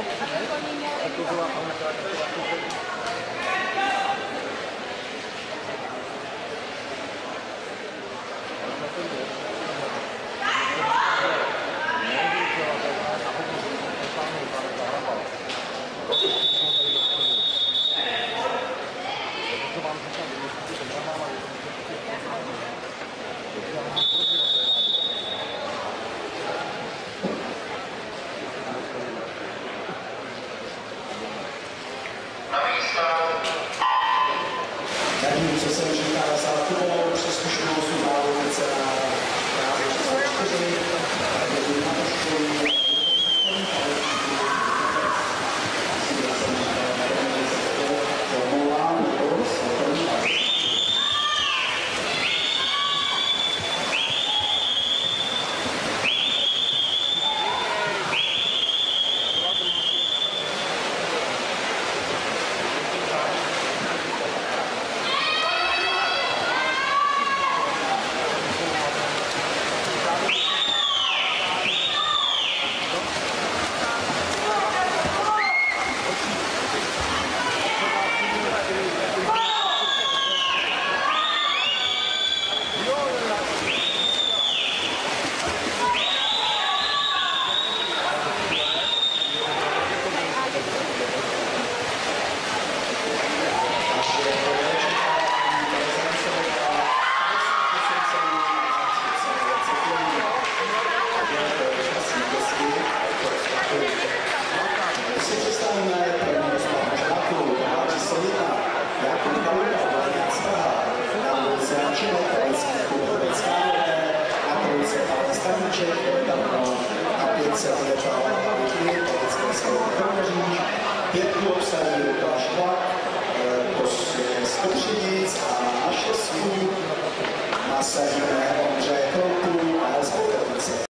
ここは Staníček, Dano, a pět se odehrála David Lid, Palické slovo Kroměříž, pětku obsadí Lukáš Vlak, z Kopřinic a na šestku nasadíme